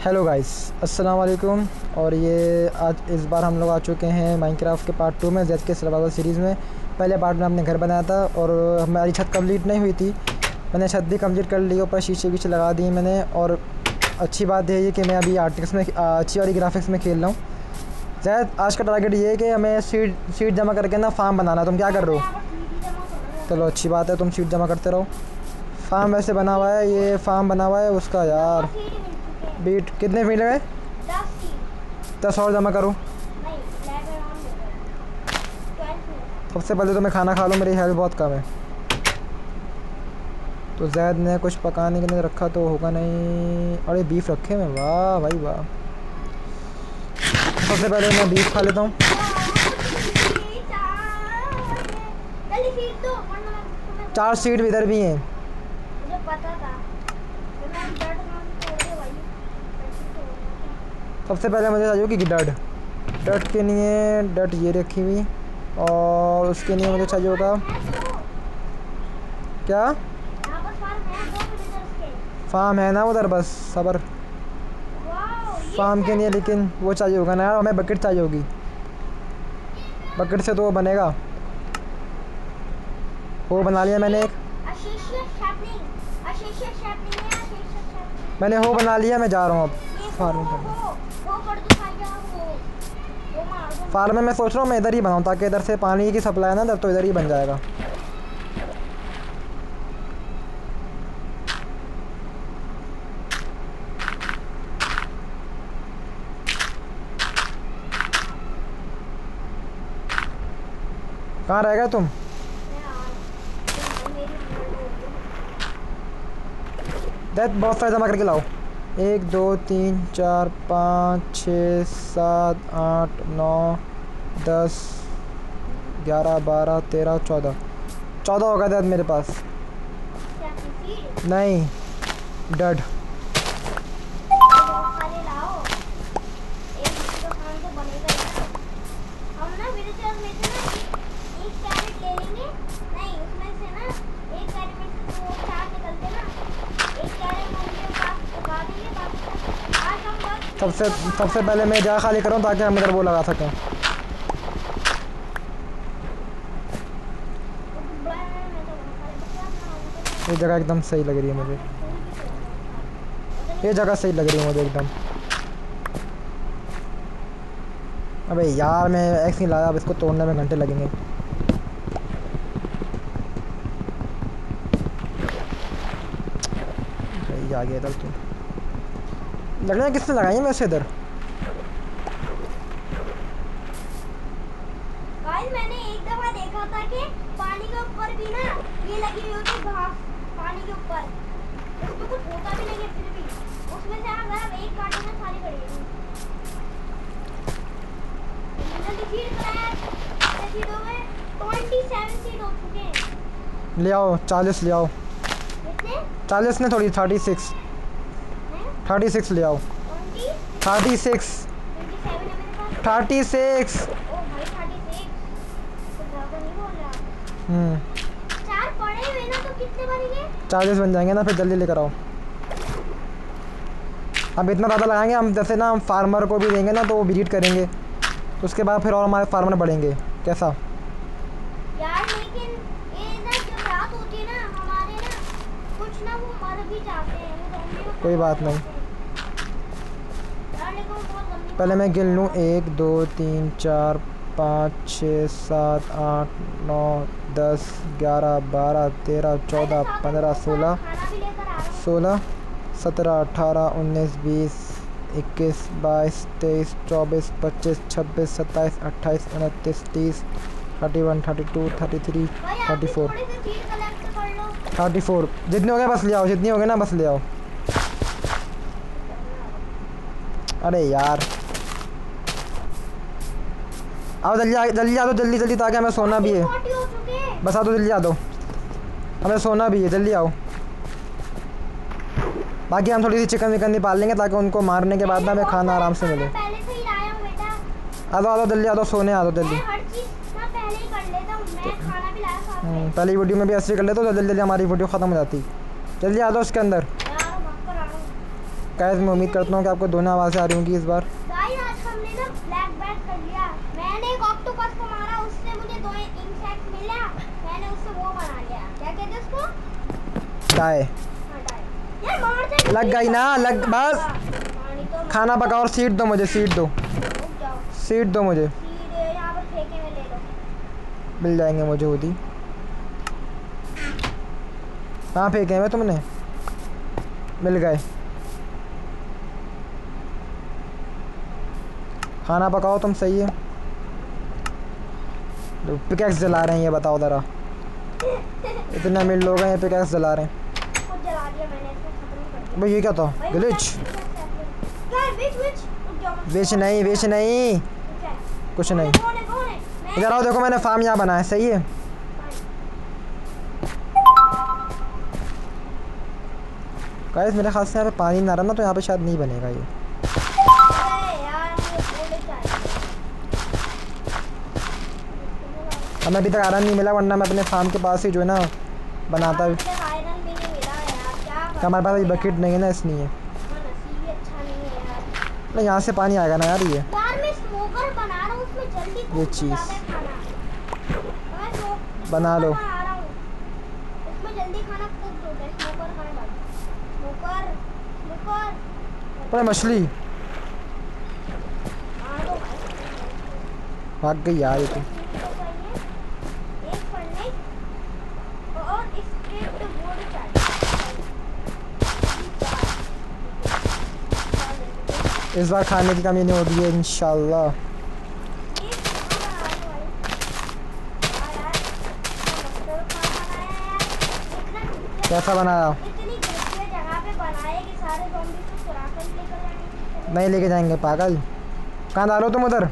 Hello guys अस्सलाम वालेकुम और ये आज इस बार हम लोग आ चुके हैं माइनक्राफ्ट के पार्ट टू में जेड के सर्वाइवल सीरीज़ में। पहले पार्ट में हमने घर बनाया था और हमारी छत कंप्लीट नहीं हुई थी। मैंने छत भी कंप्लीट कर ली, ऊपर शीशे वीशे लगा दिए मैंने। और अच्छी बात है कि मैं अभी आर्टिक्स में अच्छी वाली ग्राफिक्स में खेल रहा हूँ। जैद आज का टारगेट ये है कि हमें सीट सीट जमा करके ना फार्म बनाना तुम क्या कर रहे हो? चलो अच्छी बात है, तुम सीट जमा करते रहो। फार्म वैसे बना हुआ है, ये फार्म बना हुआ है, उसका यार। बीट कितने फीट गए दस और जमा करो? सबसे पहले तो मैं खाना खा लूँ मेरी हेल्थ बहुत कम है। तो जैद ने कुछ पकाने के लिए रखा तो होगा नहीं। अरे बीफ रखे मैं वाह भाई वाह। सबसे पहले मैं बीफ खा लेता हूँ। चार। सीट इधर भी हैं। सबसे पहले मुझे चाहिए कि डट डट के लिए डट ये रखी हुई और उसके लिए मुझे चाहिए होगा क्या? फार्म है ना उधर बस सबर। फार्म के लिए लेकिन वो चाहिए होगा ना यार हमें बकेट चाहिए होगी। बकेट से तो वो बनेगा। वो बना लिया मैंने एक। मैंने वो बना लिया मैं जा रहा हूँ अब। फार्म करने। फार्म में मैं सोच रहा हूँ मैं इधर ही बनाऊँ ताकि इधर से पानी की सप्लाई ना इधर तो इधर ही बन जाएगा। कहाँ रह गए तुम? बहुत सारे जमा करके लाओ। एक, दो, तीन, चार, पाँच, छः, सात, आठ, नौ, दस, ग्यारह, बारह, तेरह, चौदह। चौदह होगा डेथ मेरे पास। नहीं डड सबसे सबसे पहले मैं जगह खाली करूँ ताकि हम इधर वो लगा सकें। ये जगह एकदम सही लग रही है मुझे। ये जगह सही लग रही है मुझे एकदम। अबे यार, मैं एक्स नहीं लाया, अब इसको तोड़ने में घंटे लगेंगे। आ गया इधर तू। लगना किसने लगाई है वैसे इधर? मैंने एक दफ़ा देखा था कि पानी के ऊपर भी ना ये लगी हुई होती घास पानी के ऊपर। उसमें कुछ होता भी नहीं है फिर भी। उसमें से अगर आप एक कांटे में सारी पड़ी जल्दी फ़ीड कराया फ़ीड गए 27 सीट चुके हैं। ले आओ 40 ले आओ। चालीस ने थोड़ी 36 हैं 36 ले आओ। 20 36 27 मेरे पास 36 ओ भाई 36 कुछ ज़्यादा नहीं बोल रहा। हम्म। चार पड़े हुए ना तो कितने बनेंगे? 40 बन जाएँगे ना फिर जल्दी लेकर आओ। अब इतना ज़्यादा लगाएँगे हम जैसे ना हम फार्मर को भी देंगे ना तो वो विज़िट करेंगे। उसके बाद फिर और हमारे फार्मर बढ़ेंगे। कैसा? यार लेकिन ये ना जब रात होती है ना हमारे ना कुछ ना वो मर भी जाते हैं। कोई बात नहीं। जाते हैं। यार लेकिन वो बहुत गंदी पहले मैं गिन लूँ। एक दो तीन चार पाँच छः सात आठ नौ दस ग्यारह बारह तेरह चौदह पंद्रह सोलह। सोलह सत्रह अठारह उन्नीस बीस इक्कीस बाईस तेईस चौबीस पच्चीस छब्बीस सत्ताईस अट्ठाईस उनतीस तीस thirty one thirty two thirty three thirty four. Thirty four. जितने हो गए बस ले आओ जितने हो गए ना बस ले आओ। अरे यार। आओ जल्दी आ जल्दी आ दो जल्दी जल्दी ताकि हमें सोना भी है। 40 चुके बस आ दो जल्दी आ दो। हमें सोना भी है जल्दी आओ। बाकी हम थोड़ी सी चिकन विकन निकाल लेंगे ताकि उनको मारने के बाद ना हमें खाना आराम से मिले। आ दो आ दो जल्दी आ दो सोने आ दो जल्दी। पहले भी में। हम्म, पहली वीडियो में भी ऐसे कर लेते तो जल्दी जल्दी हमारी वीडियो ख़त्म हो जाती। जल्दी आ दो उसके अंदर। हूँ? गाइस मैं उम्मीद करता हूँ कि आपको दोनों आवाज़ें आ रही होंगी इस बार। गाइस आज हमने ना ब्लैक बैट कर लिया। मैंने एक ऑक्टोपस को मारा उससे मुझे दो इंसेक्ट मिला। मैंने उससे वो बना लिया। क्या कहते हैं हाँ, लग गई ना, लग- बस। तो खाना पकाओ और सीट दो मुझे सीट दो। सीट दो मुझे। मिल जाएँगे मुझे उदी कहाँ फेंके हैं तुमने? मिल गए। खाना पकाओ तुम सही है। पिकैक्स जला रहे हैं ये बताओ ज़रा। इतने मिल लोग हैं ये पिकैक्स जला रहे हैं। भाई ये क्या था? ग्लिच विच विच नहीं बेच नहीं। कुछ नहीं। इधर आओ देखो मैंने फार्म यहाँ बनाया सही है। गाइस मेरे ख्याल से यहाँ पे पानी ना रहा ना तो यहाँ पे शायद नहीं बनेगा ये अरे यार मुझे बोले चाहिए हमें अभी तक आयरन नहीं मिला वरना मैं अपने फार्म के पास ही जो है ना बनाता। भी कि हमारे पास अभी बकेट नहीं है ना इसलिए? हाँ, अच्छा नहीं है यहाँ से पानी आएगा ना यार ये। हूँ ये चीज़। हो है बना लो। हूँ। है पर मछली। दो भाई। भाग गई यार ये तो एक फर्नेस और स्क्रिप्ट बोर्ड चाहिए इस बार खाने की कमी नहीं होगी है इंशाल्लाह। कैसा बनाया? नहीं लेके जाएँगे पागल। कहाँ डालो तुम उधर?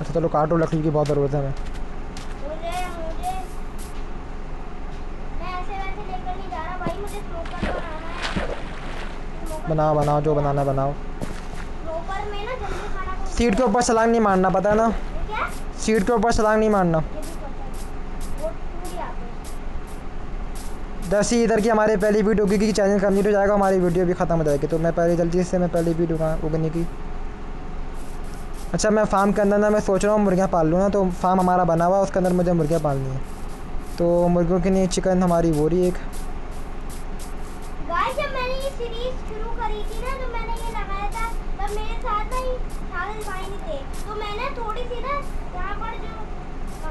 अच्छा चलो काटो लकड़ी की बहुत ज़रूरत है हमें मुझे मुझे मैं ऐसे वैसे लेकर नहीं जा रहा भाई मुझे स्मोकर बनाना है स्मोकर बनाओ बनाओ, जो बनाना बनाओ। सीट के ऊपर छलांग नहीं मारना, पता है ना? सीट के ऊपर छलांग नहीं मारना। जैसे इधर की हमारी पहली वीडियो होगी कि चैनल कंप्लीट हो जाएगा हमारी वीडियो भी ख़त्म हो जाएगी। तो मैं पहले जल्दी से मैं पहली वीडियो उगने की। अच्छा मैं फार्म के अंदर ना, मैं सोच रहा हूँ मुर्गियाँ पाल लूँ ना तो फार्म हमारा बना हुआ है, उसके अंदर मुझे मुर्गियाँ पालनी है। तो मुर्गियों के लिए चिकन हमारी वो रही एक। जब मैंने ये सीरीज़ शुरू करी थी ना तो मैंने ये लगाया था तब मेरे साथ ना भाई नहीं थे। तो मैंने थोड़ी सी ना यहाँ पर जो तो।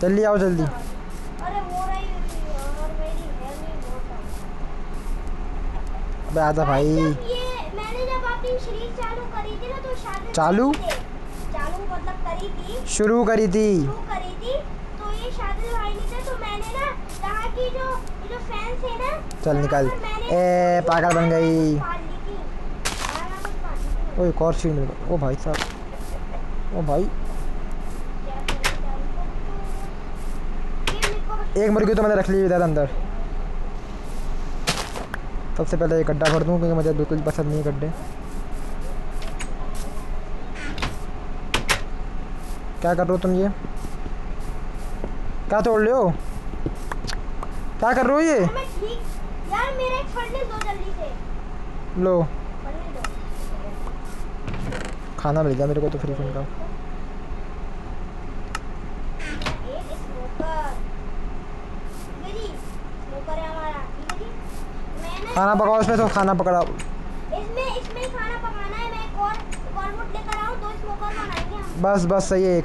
जल्दी आओ जल्दी। अरे वो रही और मेरी हेयर में बहुत अबे आजा भाई ये मैंने जब अपनी सीरीज़ चालू करी थी ना तो शायद चालू? चालू मतलब करी थी शुरू करी थी शुरू करी थी तो ये शादी भाई नहीं थे तो मैंने ना की जो जो फैंस है ना चल निकल। ए, पागल बन गई। पाल ली थी। यहाँ ना कुछ पाल ली थी। ओ एक और सीन मिल गया ओ भाई साहब ओ भाई? ये एक मुर्गी तो मैंने रख ली इधर अंदर सबसे पहले एक गड्ढा भर दूँ क्योंकि मुझे बिल्कुल पसंद नहीं है गड्ढे क्या कर रहे हो तुम ये? क्या तोड़ रहे हो? क्या कर रहे हो ये? यार मेरा एक फर्नेस दो जल्दी से। लो। खाना मिल गया मेरे को तो फ्री फंड का। खाना पकाओ इसमें तो खाना पकड़ाओ इसमें इसमें खाना पकाना है। मैं एक और एक और लेकर आऊँ दो स्मोकर बनाएँगे हम बस बस सही है एक।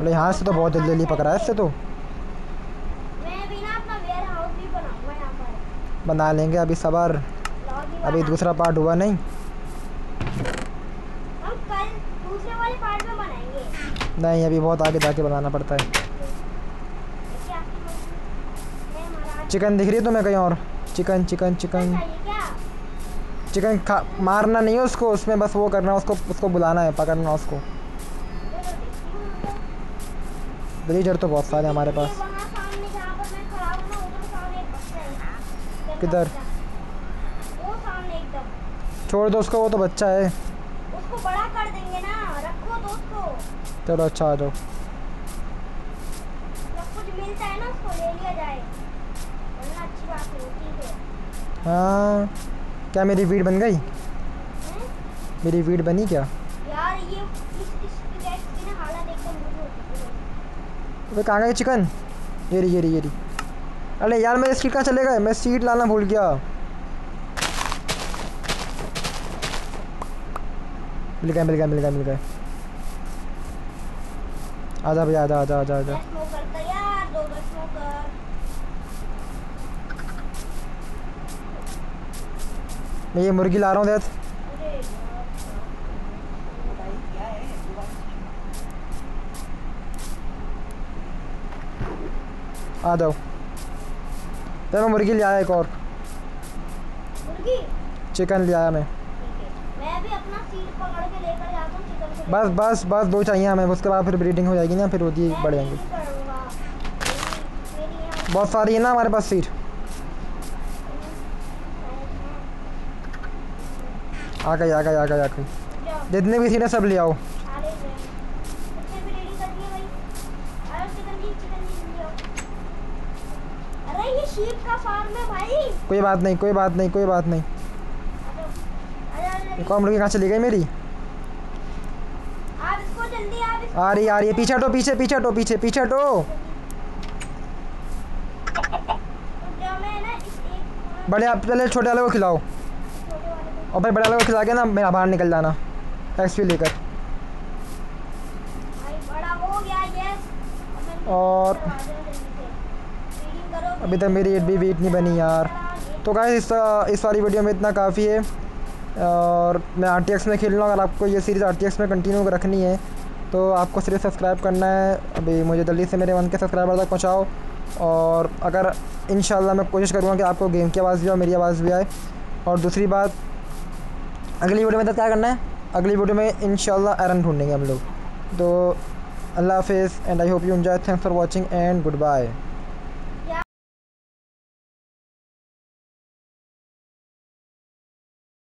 अरे यहाँ से तो बहुत जल्दी जल्दी पकड़ा है इससे तो। बना लेंगे अभी सबर। अभी दूसरा पार्ट हुआ नहीं। हम कल दूसरे वाले पार्ट में बनाएँगे। नहीं अभी बहुत आगे जाके बनाना पड़ता है। चिकन दिख रही है तुम्हें कहीं और? चिकन चिकन चिकन चिकन खा, मारना नहीं है उसको, उसमें बस वो करना, उसको उसको बुलाना है, पकड़ना उसको दे दो। ब्रीजर तो बहुत सारे हमारे पास किधर? छोड़ दो उसको, वो तो बच्चा है उसको बड़ा कर देंगे ना रखो तो उसको चलो अच्छा आ जाओ कुछ मिलता है ना उसको ले लिया जाए वरना अच्छी बात ठीक है हाँ क्या मेरी वीड बन गई? मेरी वीड बनी क्या? यार ये इस इस वे कहाँ गई चिकन? ये रही ये रही ये रही। अरे यार मेरे सीट कहाँ चले गए? मैं सीट लाना भूल गया। मिल गया मिल गया मिल गया मिल गया आजा भैया आजा आजा आजा आजा। मैं ये मुर्गी ला रहा हूँ देख। आ जाओ। तो मैं मुर्गी ले आया एक और। मुर्गी? चिकन ले आया मैं। मैं भी अपना सीट पकड़ के लेकर जाता हूँ चिकन बस बस बस दो चाहिए हमें उसके बाद फिर ब्रीडिंग हो जाएगी ना फिर होती मैं बढ़ जाएँगी बहुत सारी है ना हमारे पास सीट आ गई आ गई आ गई आ गई। जितने भी सीट है सब ले आओ। कोई बात नहीं कोई बात नहीं कोई बात नहीं। और मुर्गी कहाँ चली गई मेरी? आ रही आ रही है। पीछे हटो पीछे पीछे हटो पीछे पीछे हटो। तो ना बड़े आप पहले छोटे वाले को खिलाओ। और भाई बड़ा वाले खिला के ना मेरा बाहर निकल जाना एक्सपी लेकर। और अभी तक मेरी एड भी वीट नहीं बनी यार। तो गाइस इस इस वाली वीडियो में इतना काफ़ी है। और मैं आरटीएक्स में खेल रहा हूँ अगर आपको ये सीरीज़ आरटीएक्स में कंटिन्यू रखनी है तो आपको सिर्फ़ सब्सक्राइब करना है। अभी मुझे जल्दी से मेरे वन के सब्सक्राइबर तक पहुँचाओ। और अगर इन मैं कोशिश करूँगा कि आपको गेम की आवाज़ भी आए मेरी आवाज़ भी आए। और दूसरी बात अगली वीडियो में तो क्या करना है? अगली वीडियो में इन आयरन ढूंढेंगे हम लोग। तो अल्लाह हाफिज़ and I hope you enjoy thanks for watching and goodbye